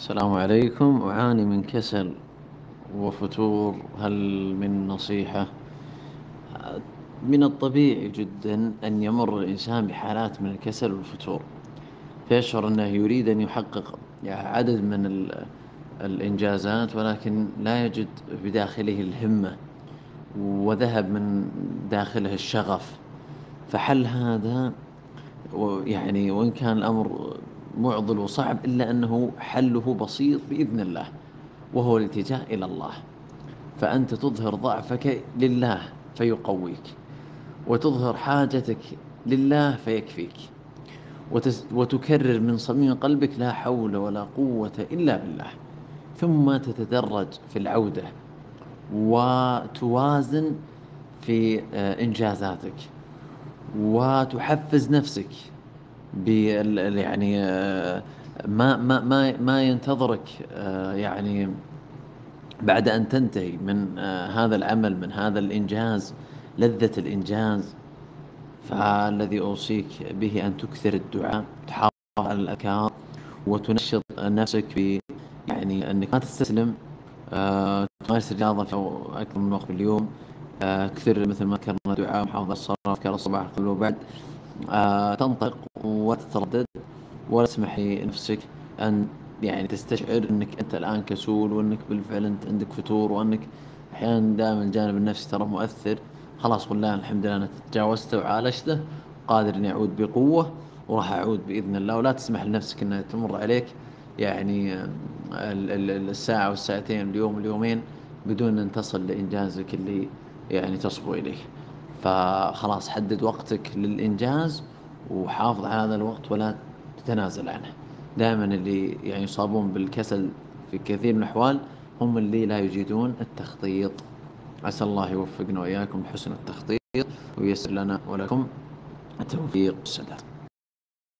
السلام عليكم. أعاني من كسل وفتور. هل من نصيحة؟ من الطبيعي جدا أن يمر الإنسان بحالات من الكسل والفتور. فيشعر أنه يريد أن يحقق عدد من الإنجازات ولكن لا يجد بداخله الهمة وذهب من داخله الشغف. فحل هذا؟ يعني وإن كان الأمر معضل وصعب إلا أنه حله بسيط بإذن الله وهو الالتجاء إلى الله. فأنت تظهر ضعفك لله فيقويك وتظهر حاجتك لله فيكفيك وتكرر من صميم قلبك لا حول ولا قوة إلا بالله. ثم تتدرج في العودة وتوازن في آه، إنجازاتك وتحفز نفسك بال يعني آه، ما ما ما ما ينتظرك آه، يعني بعد أن تنتهي من آه، هذا العمل من هذا الإنجاز لذة الإنجاز فالذي أوصيك به أن تكثر الدعاء تحافظ على الأذكار وتنشط نفسك ب يعني أنك ما تستسلم تمارس الرياضة في أكثر من وقت باليوم كثر مثل ما ذكرنا الدعاء محافظة الصلاة أذكار الصباح قبل وبعد تنطق وتتردد ولا تسمح لنفسك أن يعني تستشعر أنك أنت الآن كسول وأنك بالفعل أنت عندك فتور وأنك أحيانا دائما الجانب النفسي ترى مؤثر. خلاص والله الحمد لله أنا تجاوزته وعالجته قادر أني أعود بقوة وراح أعود بإذن الله. ولا تسمح لنفسك أنها تمر عليك يعني الساعة والساعتين اليوم اليومين بدون أن تصل لإنجازك اللي يعني تصبو إليه فخلاص حدد وقتك للإنجاز وحافظ على هذا الوقت ولا تتنازل عنه. دائما اللي يعني يصابون بالكسل في كثير من الأحوال هم اللي لا يجيدون التخطيط. عسى الله يوفقنا وإياكم بحسن التخطيط ويسر لنا ولكم التوفيق. والسداد